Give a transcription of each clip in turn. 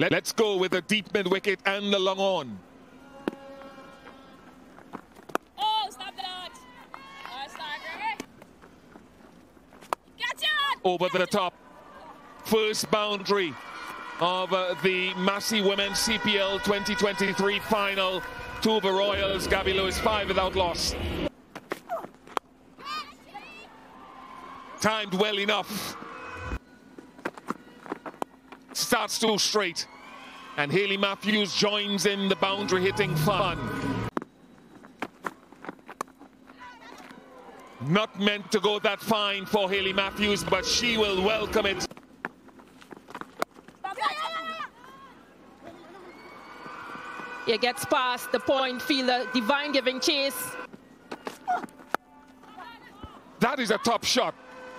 Let, us go with the deep mid wicket and the long on. Oh, stop. Oh, start, Catch it! Over the top. First boundary of uh, the Massy Women's CPL 2023 final. Two of the Royals, Gabby Lewis, five without loss. Timed well enough. Starts too straight. And Hayley Matthews joins in the boundary hitting fun. Not meant to go that fine for Hayley Matthews, but she will welcome it. It gets past the point fielder, Devine giving chase. That is a top shot.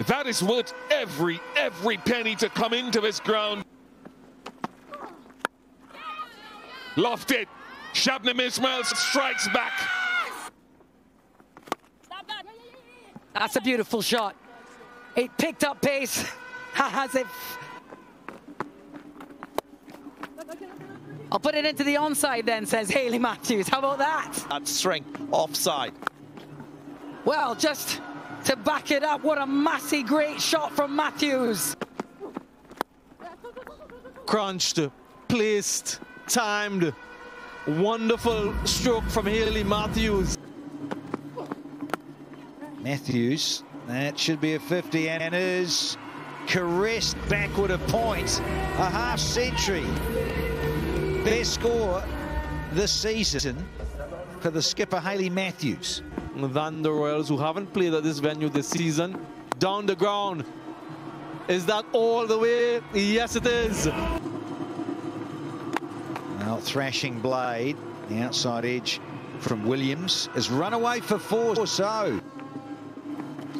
That is worth every, every penny to come into this ground. Lofted. Shabnim Ismail strikes back. That's a beautiful shot. It picked up pace as it. I'll put it into the onside then, says Hayley Matthews. How about that? That strength offside. Well, just to back it up, what a massive great shot from Matthews. Crunched, placed, timed. Wonderful stroke from Hayley Matthews. Matthews, that should be a 50 and is caressed backward a point, a half century. Best score this season for the skipper Hayley Matthews. Than the Royals who haven't played at this venue this season. Down the ground. Is that all the way? Yes, it is. Now thrashing blade, the outside edge from Williams has run away for four or so.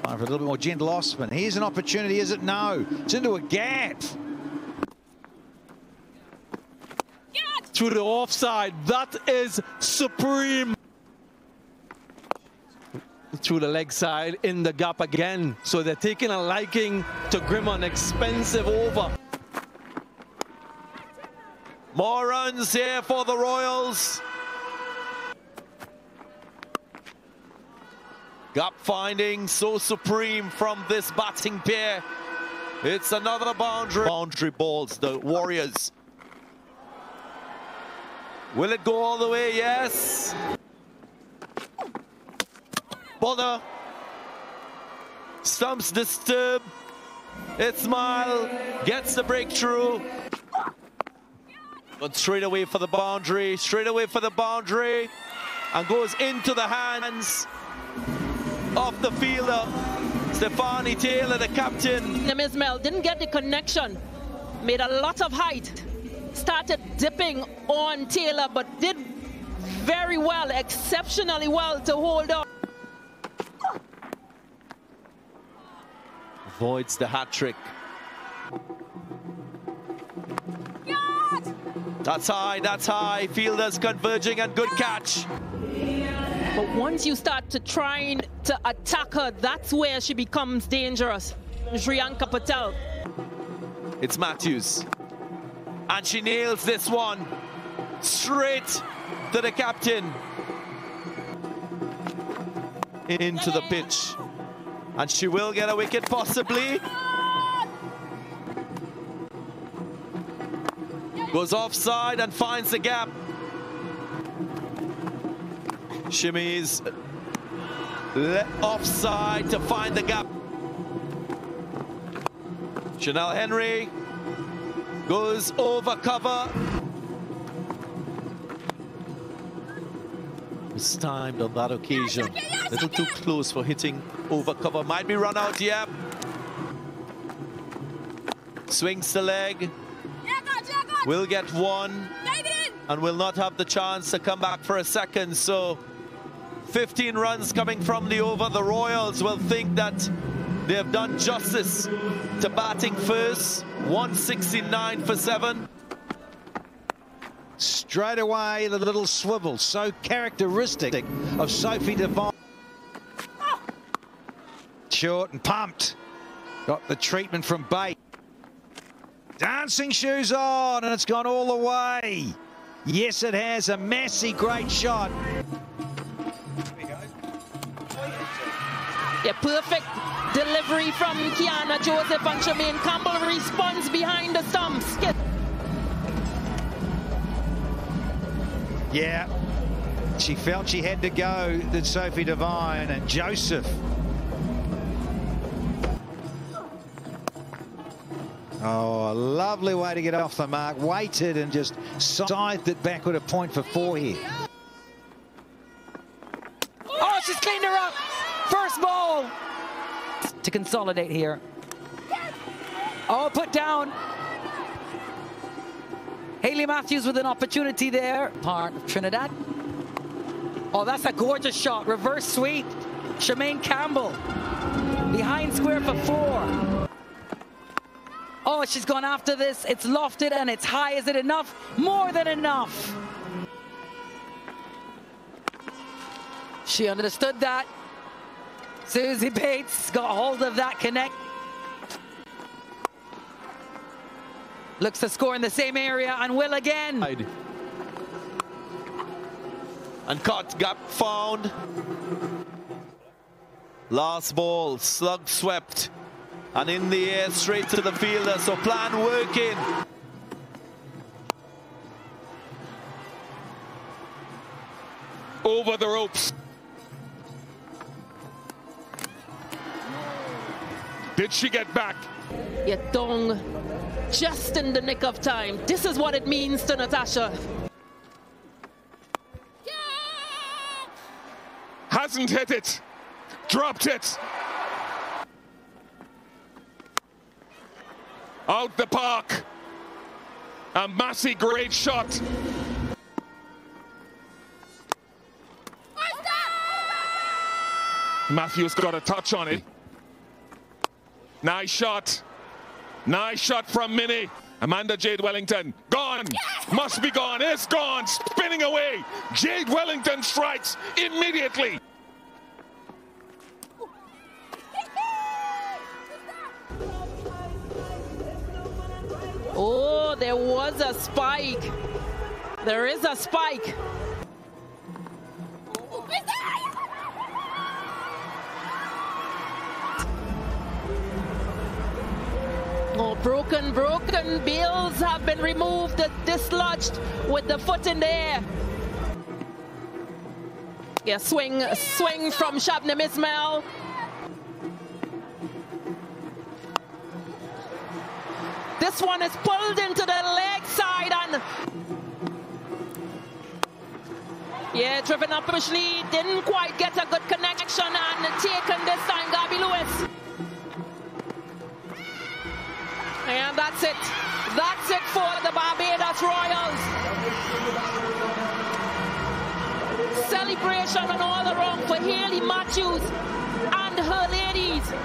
Time for a little bit more gentle Osman. Here's an opportunity, is it? No. It's into a gap. To the offside. That is supreme. Through the leg side, in the gap again. So they're taking a liking to Grimmond. Expensive over. More runs here for the Royals. Gap finding so supreme from this batting pair. It's another boundary. Boundary balls, the Warriors. Will it go all the way? Yes. Bonner. Stumps disturb. Ismail gets the breakthrough. But straight away for the boundary, straight away for the boundary. And goes into the hands of the fielder. Stafanie Taylor, the captain. Ismail didn't get the connection. Made a lot of height. Started dipping on Taylor, but did very well, exceptionally well to hold on. Avoids the hat trick. That's high, that's high. Fielders converging and good catch. But once you start to trying to attack her, that's where she becomes dangerous. Shreyanka Patil. It's Matthews. And she nails this one. Straight to the captain. Into the pitch. And she will get a wicket possibly. Goes offside and finds the gap. Shimmies offside to find the gap. Chinelle Henry goes over cover. It's Mistimed on that occasion. A little too close for hitting over cover. Might be run out, yeah. Swings the leg. Will get one and will not have the chance to come back for a second. So 15 runs coming from the over. The Royals will think that they have done justice to batting first. 169 for seven. Straight away, the little swivel, so characteristic of Sophie Devine. Oh! Short and pumped. Got the treatment from Bate. Dancing shoes on, and it's gone all the way. Yes, it has. A massive, great shot. Yeah, perfect delivery from Qiana Joseph and Shemaine Campbelle responds behind the stumps. Yeah. yeah. She felt she had to go, that Sophie Devine and Joseph. Oh, a lovely way to get off the mark. Waited and just scythed it back with a point for four here. Oh, she's cleaned her up. First ball to consolidate here. Oh, put down. Hayley Matthews with an opportunity there. Part of Trinidad. Oh, that's a gorgeous shot. Reverse sweep. Shemaine Campbelle behind square for four. Oh, she's gone after this. It's lofted and it's high. Is it enough? More than enough. She understood that. Suzie Bates got hold of that connect. Looks to score in the same area and will again. And caught, gap found. Last ball, slug swept. And in the air, straight to the fielder. So plan working. Over the ropes. Did she get back? Yetong just in the nick of time. This is what it means to Natasha. Hasn't hit it. Dropped it. Out the park. A massive great shot. Matthews got a touch on it. Nice shot. Nice shot from Minnie. Amanda Jade Wellington. Gone. Yes! Must be gone. It's gone. Spinning away. Jade Wellington strikes immediately. Was a spike. There is a spike. Oh, broken, broken. Bills have been removed, dislodged with the foot in the air. Yeah, swing, swing from Shabnim Ismail. This one is pulled into the leg side and yeah, driven up Ashley didn't quite get a good connection and taken this time Gabby Lewis. And that's it. That's it for the Barbados Royals. Celebration on all around for Hayley Matthews and her ladies.